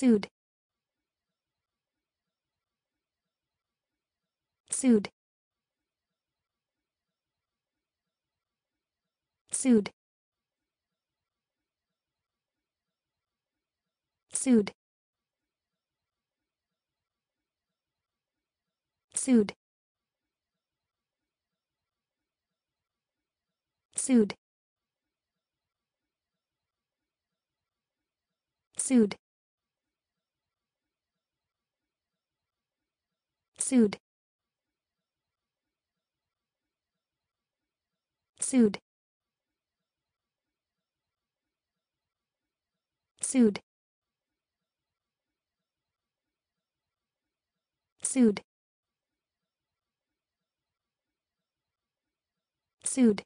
sued sued sued sued sued sued sued sued sued sued sued sued